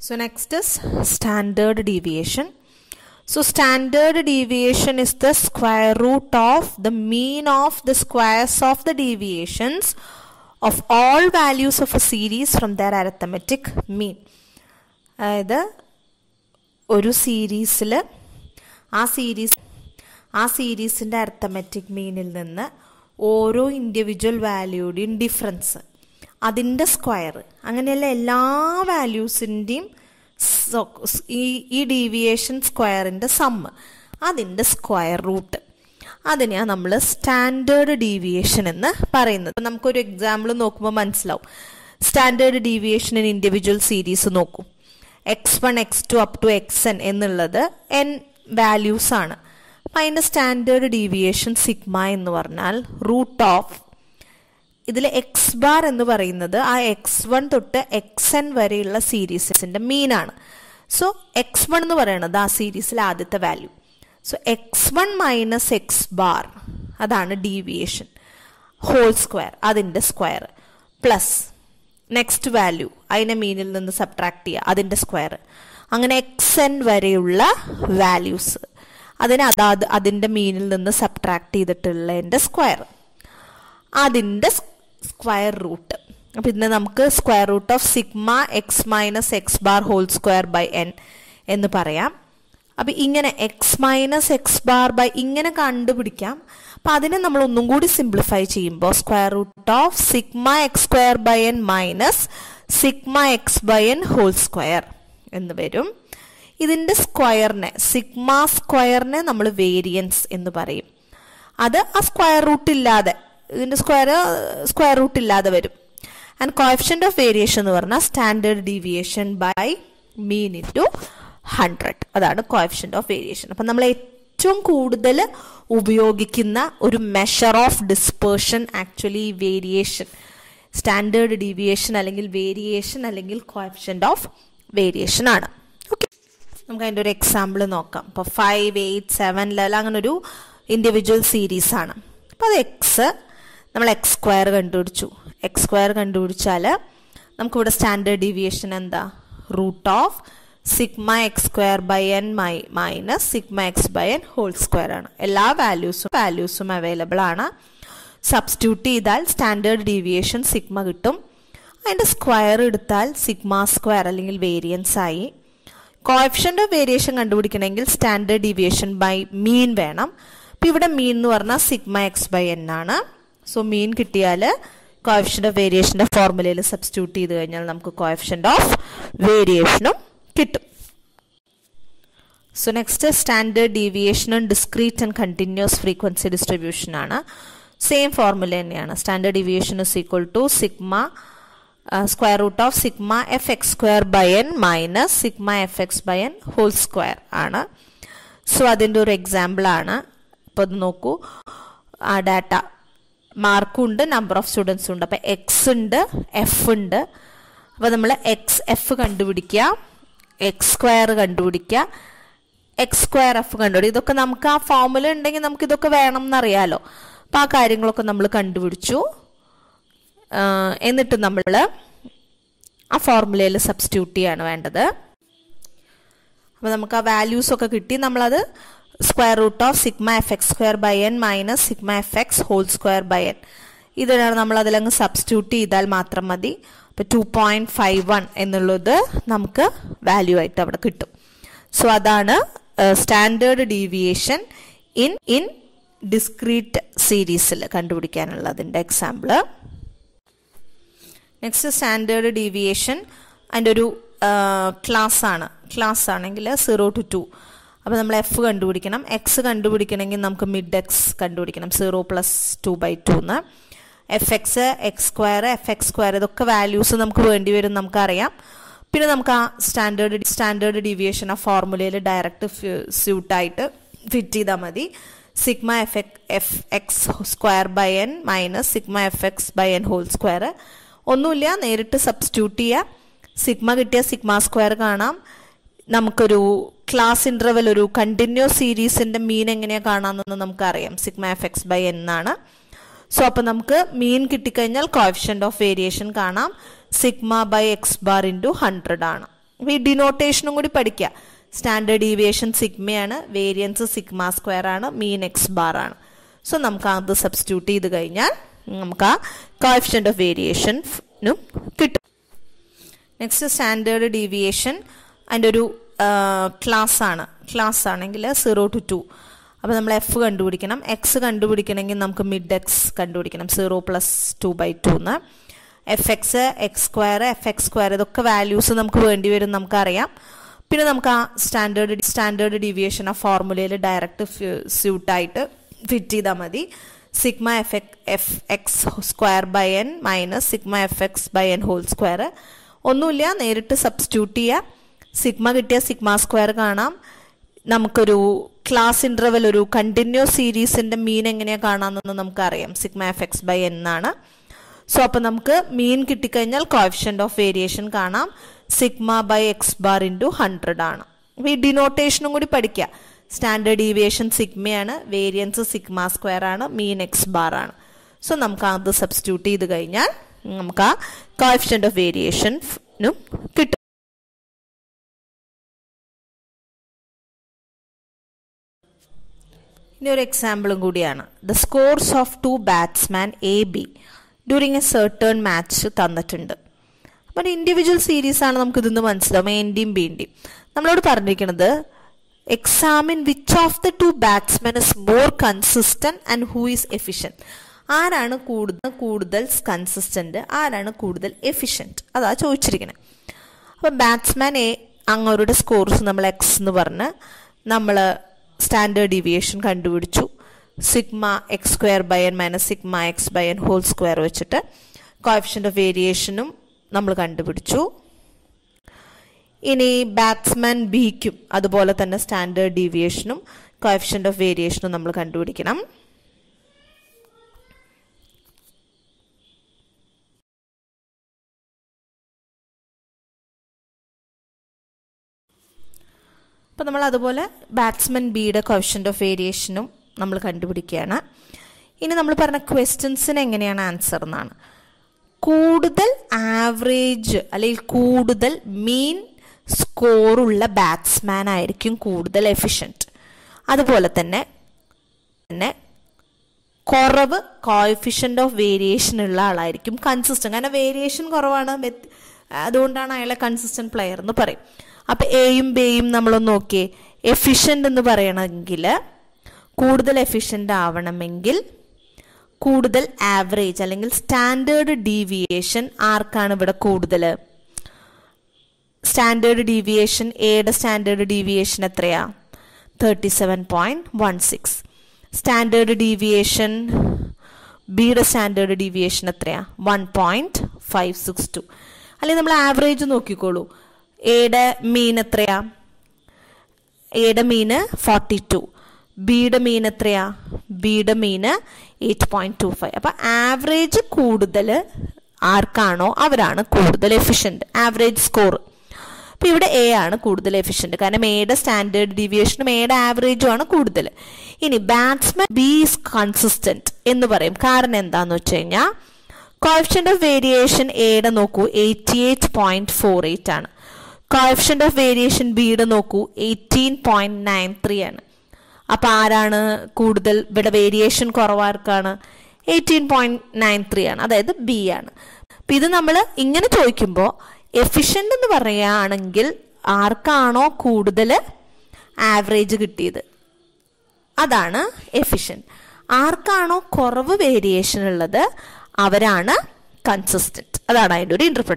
So next is standard deviation. So standard deviation is the square root of the mean of the squares of the deviations of all values of a series from their arithmetic mean. അതായത് ഒരു സീരീസിൽ ആ series ആ സീരീസിന്റെ arithmetic മീനിൽ നിന്ന് ഓരോ individual വാല്യൂടെയും ഡിഫറൻസ് അതിന്റെ സ്ക്വയർ. അങ്ങനെയല്ല എല്ലാ വാല്യൂസിന്റെയും ഈ ഈ ഡീവിയേഷൻ സ്ക്വയറിന്റെ സമ്മ് അതിന്റെ സ്ക്വയർ റൂട്ട്. അതിനെയാണ് നമ്മൾ സ്റ്റാൻഡേർഡ് ഡീവിയേഷൻ എന്ന് പറയുന്നത്. നമുക്കൊരു എക്സാമ്പിൾ നോക്കുമ്പോൾ മനസ്സിലാവും. Standard deviation in individual series നോക്കും. X one X two up to X N എന്നുള്ളത് എൻ വാല്യൂസ് ആണ്. അപ്പം അതിന്റെ സ്റ്റാൻഡേർഡ് ഡീവിയേഷൻ സിഗ്മ എന്ന് പറഞ്ഞാൽ റൂട്ട് ഓഫ് ഇതിൽ എക്സ് ബാർ എന്ന് പറയുന്നത് ആ എക്സ് വൺ തൊട്ട് എക്സ് എൻ വരെയുള്ള സീരീസിന്റെ മീനാണ് സോ എക്സ് വൺ എന്ന് പറയുന്നത് ആ സീരീസിലെ ആദ്യത്തെ value so X one minus X bar അതാണ് ഡീവിയേഷൻ ഹോൾ സ്ക്വയർ അതിന്റെ സ്ക്വയർ പ്ലസ് നെക്സ്റ്റ് വാല്യൂ അതിനെ മീനിൽ നിന്ന് സബ്ട്രാക്ട് ചെയ്യുക അതിന്റെ സ്ക്വയർ അങ്ങനെ എക്സ് എൻ വരെയുള്ള വാല്യൂസ് അതിനെ അതാത് അതിന്റെ മീനിൽ നിന്ന് സബ്ട്രാക്ട് ചെയ്തിട്ടുള്ളതിന്റെ സ്ക്വയർ അതിന്റെ സ്ക്വയർ റൂട്ട് അപ്പം ഇന്ന് നമുക്ക് square root of sigma X minus X bar whole square by N എന്ന് പറയാം. അപ്പം ഇങ്ങനെ X minus X bar by ഇങ്ങനെ കണ്ടുപിടിക്കാം. അപ്പം അതിനെ നമ്മൾ ഒന്നും കൂടി സിംപ്ലിഫൈ ചെയ്യുമ്പോൾ square root of sigma X square by N minus sigma X by N whole square എന്ന് വരും. ഇതിന്റെ സ്ക്വയറിനെ സിഗ്മ സ്ക്വയറിനെ നമ്മൾ വേരിയൻസ് എന്ന് പറയും. അത് ആ സ്ക്വയർ റൂട്ട് ഇല്ലാതെ ഇതിന്റെ സ്ക്വയർ സ്ക്വയർ റൂട്ട് ഇല്ലാതെ വരും. ആൻഡ് കോഫിഷ്യന്റ് ഓഫ് വേരിയേഷൻ എന്ന് പറഞ്ഞാൽ standard deviation by mean into hundred അതാണ് കോഫിഷ്യന്റ് ഓഫ് വേരിയേഷൻ അപ്പം നമ്മൾ ഏറ്റവും കൂടുതൽ ഉപയോഗിക്കുന്ന ഒരു measure of dispersion actually variation standard deviation അല്ലെങ്കിൽ വേരിയേഷൻ അല്ലെങ്കിൽ കോഫിഷ്യന്റ് ഓഫ് വേരിയേഷൻ ആണ്. ഓക്കെ നമുക്ക് അതിന്റെ ഒരു എക്സാമ്പിൾ നോക്കാം. ഇപ്പോൾ ഫൈവ് എയ്റ്റ് സെവൻ ലെവൽ അങ്ങനെ ഒരു ഇൻഡിവിജ്വൽ സീരീസ് ആണ്. അപ്പോൾ അത് എക്സ് നമ്മൾ എക്സ് സ്ക്വയർ കണ്ടുപിടിച്ചു. എക്സ് സ്ക്വയർ കണ്ടുപിടിച്ചാൽ നമുക്കിവിടെ സ്റ്റാൻഡേർഡ് ഡീവിയേഷൻ എന്താ? Root of sigma x square by n my minus sigma x by n whole square ആണ്. എല്ലാ വാല്യൂസും വാല്യൂസും അവൈലബിൾ ആണ്. സബ്സ്റ്റിറ്റ്യൂട്ട് ചെയ്താൽ സ്റ്റാൻഡേർഡ് ഡീവിയേഷൻ സിഗ്മ കിട്ടും. അതിന്റെ സ്ക്വയർ എടുത്താൽ സിഗ്മ സ്ക്വയർ അല്ലെങ്കിൽ വേരിയൻസ് ആയി. കോഫിഷ്യന്റ് ഓഫ് വേരിയേഷൻ കണ്ടുപിടിക്കണമെങ്കിൽ സ്റ്റാൻഡേർഡ് ഡീവിയേഷൻ ബൈ മീൻ വേണം. അപ്പോൾ ഇവിടെ മീൻ എന്ന് പറഞ്ഞാൽ സിഗ്മ എക്സ് ബൈ എൻ ആണ്. സോ മീൻ കിട്ടിയാൽ കോഫിഷ്യന്റ് ഓഫ് വേരിയേഷന്റെ ഫോർമുലയിൽ സബ്സ്റ്റിറ്റ്യൂട്ട് ചെയ്ത് കഴിഞ്ഞാൽ നമുക്ക് കോഫിഷ്യന്റ് ഓഫ് വേരിയേഷനും കിട്ടും. So next standard ഡീവിയേഷനും discrete and continuous frequency distribution ആണ്. സെയിം ഫോർമുല തന്നെയാണ്. Standard deviation is equal to sigma square root of sigma F X square by N minus sigma F X by N whole square ആണ്. So അതിന്റെ ഒരു example ആണ്. ഇപ്പോൾ ഇത് നോക്കൂ. ആ ഡാറ്റ മാർക്കും ഉണ്ട് നമ്പർ ഓഫ് സ്റ്റുഡൻസും ഉണ്ട്. അപ്പോൾ എക്സ് ഉണ്ട് എഫ് ഉണ്ട്. അപ്പോൾ നമ്മൾ എക്സ് എഫ് കണ്ടുപിടിക്കുക. എക്സ് സ്ക്വയർ കണ്ടുപിടിക്കുക. എക്സ് സ്ക്വയർ എഫ് കണ്ടുപിടിക്കുക. ഇതൊക്കെ നമുക്ക് ആ ഫോമുല ഉണ്ടെങ്കിൽ നമുക്ക് ഇതൊക്കെ വേണം എന്നറിയാലോ അപ്പോൾ ആ കാര്യങ്ങളൊക്കെ നമ്മൾ കണ്ടുപിടിച്ചു. എന്നിട്ട് നമ്മൾ ആ ഫോർമുലയിൽ സബ്സ്റ്റിറ്റ്യൂട്ട് ചെയ്യാണ് വേണ്ടത്. അപ്പോൾ നമുക്ക് ആ വാല്യൂസ് ഒക്കെ കിട്ടി. നമ്മളത് square root of sigma F X square by N minus sigma F X whole square by N ഇതിനാണ് നമ്മൾ അതിലങ്ങ് സബ്സ്റ്റിറ്റ്യൂട്ട് ചെയ്താൽ മാത്രം മതി. അപ്പോൾ ടു പോയിന്റ് ഫൈവ് വൺ എന്നുള്ളത് നമുക്ക് വാല്യൂ ആയിട്ട് അവിടെ കിട്ടും. സോ അതാണ് standard deviation in in discrete സീരീസിൽ കണ്ടുപിടിക്കാനുള്ള അതിന്റെ എക്സാമ്പിൾ നെക്സ്റ്റ് സ്റ്റാൻഡേർഡ് ഡീവിയേഷൻ അതിന്റെ ഒരു ക്ലാസ് ആണ്. ക്ലാസ് ആണെങ്കിൽ സീറോ ടു ടു അപ്പോൾ നമ്മൾ എഫ് കണ്ടുപിടിക്കണം. എക്സ് കണ്ടുപിടിക്കണമെങ്കിൽ നമുക്ക് മിഡ് എക്സ് കണ്ടുപിടിക്കണം. Zero plus two by two എന്ന് F X X square F X square ഇതൊക്കെ വാല്യൂസ് നമുക്ക് വേണ്ടി വരും നമുക്കറിയാം. പിന്നെ നമുക്ക് ആ സ്റ്റാൻഡേർഡ് സ്റ്റാൻഡേർഡ് ഡീവിയേഷൻ ആ ഫോർമുലയിൽ ഡയറക്റ്റ് സ്യൂട്ടായിട്ട് ഫിറ്റ് ചെയ്താൽ മതി. Sigma F F X square by N minus sigma F X by N whole square ഒന്നുമില്ല നേരിട്ട് സബ്സ്റ്റിറ്റ്യൂട്ട് ചെയ്യുക സിഗ്മ കിട്ടിയ സിഗ്മ സ്ക്വയർ കാണാം. നമുക്കൊരു ക്ലാസ് ഇന്റർവൽ ഒരു കണ്ടിന്യൂസ് സീരീസിന്റെ മീൻ എങ്ങനെയാണ് കാണാമെന്ന് നമുക്കറിയാം. സിഗ്മ എഫ് എക്സ് ബൈ എന്നാണ് സോ അപ്പോൾ നമുക്ക് മീൻ കിട്ടിക്കഴിഞ്ഞാൽ കോഫിഷ്യന്റ് ഓഫ് വേരിയേഷൻ കാണാം. Sigma by X bar into hundred ആണ്. അപ്പോൾ ഈ ഡിനോട്ടേഷനും കൂടി പഠിക്കുക സ്റ്റാൻഡേർഡ് ഡീവിയേഷൻ സിഗ്മയാണ് വേരിയൻസ് സിഗ്മ സ്ക്വയർ ആണ്. മീൻ എക്സ് ബാർ ആണ്. സോ നമുക്ക് അത് സബ്സ്റ്റിറ്റ്യൂട്ട് ചെയ്ത് കഴിഞ്ഞാൽ നമുക്ക് ആ കോഫിഷ്യന്റ് ഓഫ് വേരിയേഷനും കിട്ടും. നെക്സ്റ്റ് സ്റ്റാൻഡേർഡ് ഡീവിയേഷൻ അതിന്റെ ഒരു ക്ലാസ് ആണ് ക്ലാസ് ആണെങ്കിൽ സീറോ ടു ടു. അപ്പോൾ നമ്മൾ എഫ് കണ്ടുപിടിക്കണം. എക്സ് കണ്ടുപിടിക്കണമെങ്കിൽ നമുക്ക് മിഡ് എക്സ് കണ്ടുപിടിക്കണം. Zero plus two by two എന്ന്. F X X square F X square ഇതൊക്കെ വാല്യൂസ് നമുക്ക് വേണ്ടി വരും നമുക്കറിയാം. പിന്നെ നമുക്ക് ആ സ്റ്റാൻഡേർഡ് സ്റ്റാൻഡേർഡ് ഡീവിയേഷൻ ആ ഫോർമുലയിൽ ഡയറക്റ്റ് സ്യൂട്ടായിട്ട് ഫിറ്റ് ചെയ്താൽ മതി. Sigma F X F X square by N minus sigma F X by N whole square ഒന്നുമില്ല നേരിട്ട് സബ്സ്റ്റിറ്റ്യൂട്ട് ചെയ്യുക സിഗ്മ കിട്ടിയ സിഗ്മ സ്ക്വയർ കാണാം. നമുക്കൊരു ക്ലാസ് ഇന്റർവെൽ ഒരു കണ്ടിന്യൂസ് സീരീസിന്റെ മീൻ എങ്ങനെയാണ് കാണാമെന്ന് നമുക്കറിയാം. സിഗ്മ എഫ് എക്സ് ബൈ എന്നാണ് സോ അപ്പോൾ നമുക്ക് മീൻ കിട്ടിക്കഴിഞ്ഞാൽ കോഫിഷ്യന്റ് ഓഫ് വേരിയേഷൻ കാണാം. Sigma by X bar into hundred ആണ്. അപ്പോൾ ഈ ഡിനോട്ടേഷനും കൂടി പഠിക്കുക സ്റ്റാൻഡേർഡ് ഡീവിയേഷൻ സിഗ്മയാണ് വേരിയൻസ് സിഗ്മ സ്ക്വയർ ആണ്. മീൻ എക്സ് ബാർ ആണ്. സോ നമുക്ക് അത് സബ്സ്റ്റിറ്റ്യൂട്ട് ചെയ്ത് കഴിഞ്ഞാൽ നമുക്ക് ആ കോഫിഷ്യന്റ് ഓഫ് വേരിയേഷനും കിട്ടും. ഇനി ഒരു എക്സാമ്പിളും കൂടിയാണ്. The scores of two batsman A B during a certain match തന്നിട്ടുണ്ട്. അപ്പോൾ ഒരു ഇൻഡിവിജ്വൽ ആണ് നമുക്ക് ഇതിന്ന് മനസ്സിലാവും എന്റെയും ബിന്റെയും നമ്മളോട് പറഞ്ഞിരിക്കുന്നത് examine which of the two batsman is more consistent and who is efficient ആരാണ് കൂടുതൽ കൂടുതൽ കൺസിസ്റ്റന്റ് ആരാണ് കൂടുതൽ എഫിഷ്യന്റ് അതാ ചോദിച്ചിരിക്കുന്നത് അപ്പം ബാറ്റ്സ്മാൻ എ അങ്ങവരുടെ സ്കോർസ് നമ്മൾ എക്സ് എന്ന് പറഞ്ഞ് നമ്മൾ സ്റ്റാൻഡേർഡ് ഡീവിയേഷൻ കണ്ടുപിടിച്ചു. Sigma X square by N minus sigma X by N whole square വെച്ചിട്ട് കോഫിഷ്യന്റ് ഓഫ് വേരിയേഷനും നമ്മൾ കണ്ടുപിടിച്ചു. ഇനി ബാറ്റ്സ്മാൻ ബിക്കും അതുപോലെ തന്നെ സ്റ്റാൻഡേർഡ് ഡീവിയേഷനും കോഫിഷ്യന്റ് ഓഫ് വേരിയേഷനും നമ്മൾ കണ്ടുപിടിക്കണം. അപ്പോൾ നമ്മൾ അതുപോലെ ബാറ്റ്സ്മാൻ ബിയുടെ ക്വസ്റ്റന്റ് ഓഫ് വേരിയേഷനും നമ്മൾ കണ്ടുപിടിക്കുകയാണ്. ഇനി നമ്മൾ പറഞ്ഞ ക്വസ്റ്റ്യൻസിന് എങ്ങനെയാണ് ആൻസർ എന്നാണ്. കൂടുതൽ ആവറേജ് അല്ലെങ്കിൽ കൂടുതൽ മീൻ സ്കോറുള്ള ബാറ്റ്സ്മാൻ ആയിരിക്കും കൂടുതൽ എഫിഷ്യന്റ് അതുപോലെ തന്നെ തന്നെ കുറവ് കോഫിഷ്യന്റ് ഓഫ് വേരിയേഷൻ ഉള്ള ആളായിരിക്കും കൺസിസ്റ്റന്റ് കാരണം വേരിയേഷൻ കുറവാണ്. അതുകൊണ്ടാണ് അയാളെ കൺസിസ്റ്റന്റ് പ്ലെയർ എന്ന് പറയും. അപ്പം എയും ബേയും നമ്മളൊന്ന് നോക്കിയേ. എഫിഷ്യന്റ് എന്ന് പറയണമെങ്കിൽ കൂടുതൽ എഫിഷ്യന്റ് ആവണമെങ്കിൽ കൂടുതൽ ആവറേജ് അല്ലെങ്കിൽ സ്റ്റാൻഡേർഡ് ഡീവിയേഷൻ ആർക്കാണ് ഇവിടെ കൂടുതൽ? സ്റ്റാൻഡേർഡ് ഡീവിയേഷൻ എയുടെ സ്റ്റാൻഡേർഡ് ഡീവിയേഷൻ എത്രയാ? Thirty seven point one six standard deviation ബിയുടെ സ്റ്റാൻഡേർഡ് ഡീവിയേഷൻ എത്രയാ? One point five six two അല്ലെങ്കിൽ നമ്മൾ ആവറേജ് നോക്കിക്കോളൂ. എയുടെ മീൻ എത്രയാ? എയുടെ മീന് ഫോർട്ടി ടു ബിയുടെ മീൻ എത്രയാ? ബിയുടെ mean eight point two five അപ്പോൾ ആവറേജ് കൂടുതൽ ആർക്കാണോ അവരാണ് കൂടുതൽ എഫിഷ്യന്റ് ആവറേജ് സ്കോർ അപ്പോൾ ഇവിടെ എ ആണ് കൂടുതൽ എഫിഷ്യന്റ് കാരണം എയുടെ സ്റ്റാൻഡേർഡ് ഡീവിയേഷനും എയുടെ ആവറേജും ആണ് കൂടുതൽ. ഇനി ബാറ്റ്സ്മാൻ ബി ഈസ് കൺസിസ്റ്റന്റ് എന്ന് പറയും. കാരണം എന്താന്ന് വെച്ച് കഴിഞ്ഞാൽ കോഫിഷ്യന്റ് ഓഫ് വേരിയേഷൻ എയുടെ നോക്കൂ eighty eight point four eight ആണ്. കോഫിഷ്യന്റ് ഓഫ് വേരിയേഷൻ ബിയുടെ നോക്കൂ. എയ്റ്റീൻ പോയിന്റ് നയൻ ത്രീ ആണ്. അപ്പോൾ ആരാണ് കൂടുതൽ ഇവിടെ വേരിയേഷൻ കുറവാർക്കാണ്? എയ്റ്റീൻ പോയിന്റ് നയൻ ത്രീ ആണ്. അതായത് ബി ആണ്. അപ്പം ഇത് നമ്മൾ ഇങ്ങനെ ചോദിക്കുമ്പോൾ എഫിഷ്യന്റ് എന്ന് പറയുകയാണെങ്കിൽ ആർക്കാണോ കൂടുതൽ ആവറേജ് കിട്ടിയത്? അതാണ് എഫിഷ്യന്റ് ആർക്കാണോ കുറവ് വേരിയേഷൻ ഉള്ളത്? അവരാണ് കൺസിസ്റ്റന്റ് അതാണ് അതിന്റെ ഒരു ഇന്റർപ്രിട്ടേഷൻ